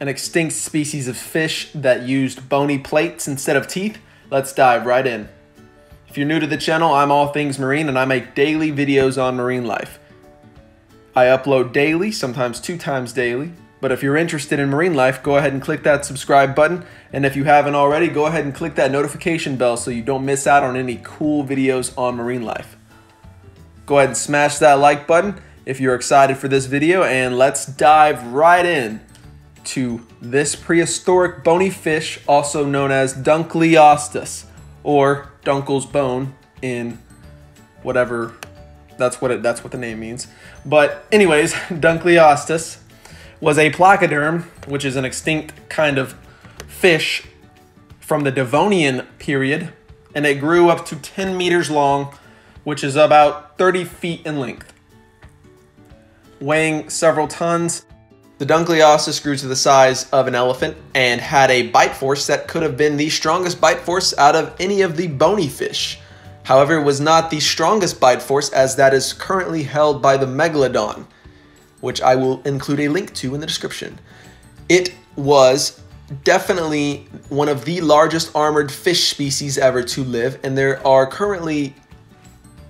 an extinct species of fish that used bony plates instead of teeth, let's dive right in. If you're new to the channel, I'm All Things Marine and I make daily videos on marine life. I upload daily, sometimes two times daily, but if you're interested in marine life, go ahead and click that subscribe button. And if you haven't already, go ahead and click that notification bell so you don't miss out on any cool videos on marine life. Go ahead and smash that like button if you're excited for this video and let's dive right in to this prehistoric bony fish, also known as Dunkleosteus, or Dunkle's bone in whatever that's what it that's what the name means. But anyways, Dunkleosteus was a placoderm, which is an extinct kind of fish from the Devonian period, and it grew up to 10 meters long, which is about 30 feet in length. Weighing several tons, the Dunkleosteus grew to the size of an elephant and had a bite force that could have been the strongest bite force out of any of the bony fish. However, it was not the strongest bite force as that is currently held by the Megalodon, which I will include a link to in the description. It was definitely one of the largest armored fish species ever to live, and there are currently,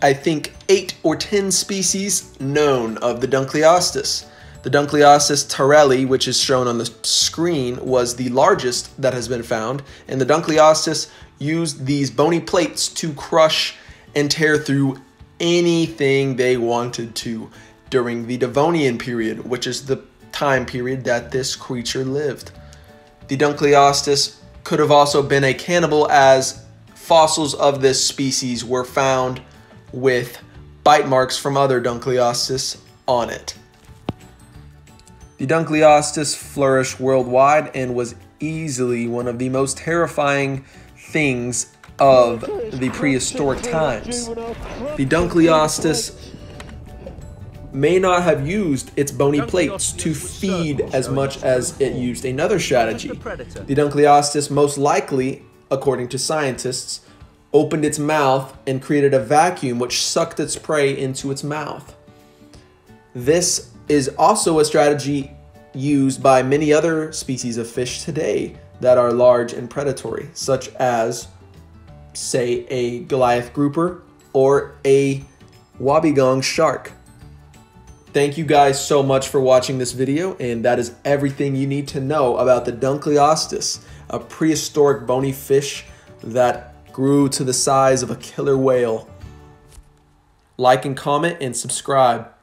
I think, eight or ten species known of the Dunkleosteus. The Dunkleosteus terrelli, which is shown on the screen, was the largest that has been found, and the Dunkleosteus used these bony plates to crush and tear through anything they wanted to during the Devonian period, which is the time period that this creature lived. The Dunkleosteus could have also been a cannibal as fossils of this species were found with bite marks from other Dunkleosteus on it. The Dunkleosteus flourished worldwide and was easily one of the most terrifying things of the prehistoric times. The Dunkleosteus may not have used its bony plates to feed as much as it used another strategy. The Dunkleosteus most likely, according to scientists, opened its mouth and created a vacuum which sucked its prey into its mouth. This is also a strategy used by many other species of fish today that are large and predatory, such as, say, a Goliath grouper or a wobbegong shark. Thank you guys so much for watching this video, and that is everything you need to know about the Dunkleosteus, a prehistoric bony fish that grew to the size of a killer whale. Like and comment and subscribe.